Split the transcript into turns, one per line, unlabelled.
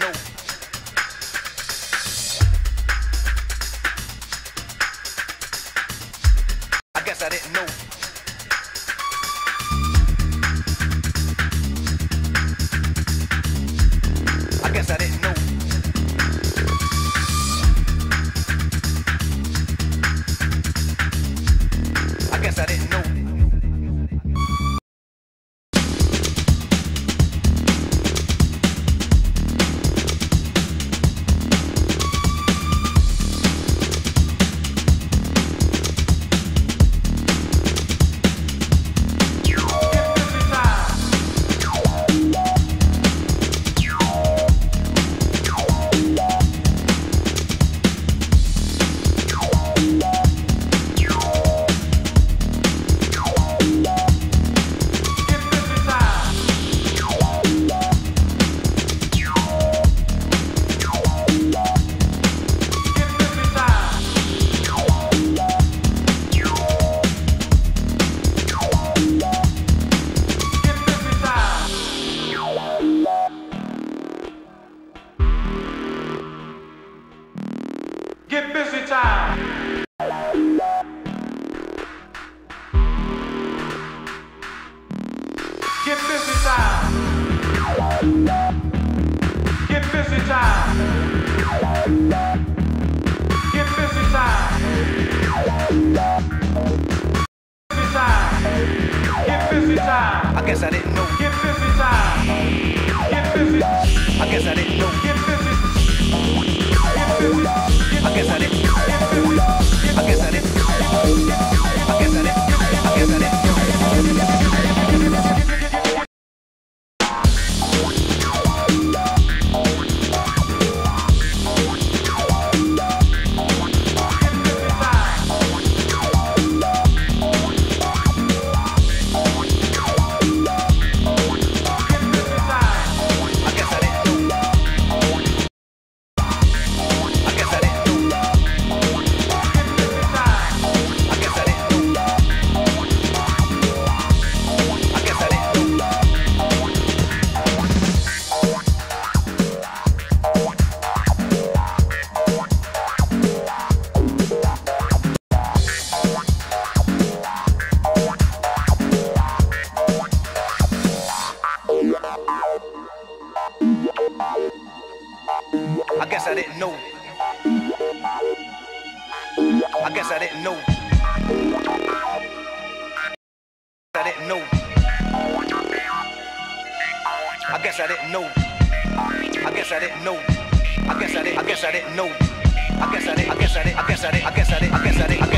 I guess I didn't know.
Get busy time. Get busy.
I guess I didn't know.
Get busy. Get busy.
Know. I guess I didn't know. I didn't know. I guess I didn't know. I guess I didn't know. I guess I didn't. I guess I didn't know. I guess I didn't. I guess I didn't. I guess I didn't. I guess I didn't. I guess I didn't.